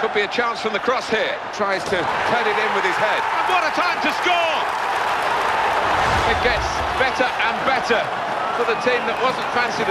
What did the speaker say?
Could be a chance from the cross here. Tries to turn it in with his head. And what a time to score! It gets better and better for the team that wasn't fancied.